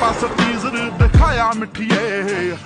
ਬਸ teaser ਦਿਖਾਇਆ ਮਿੱਠੀਏ।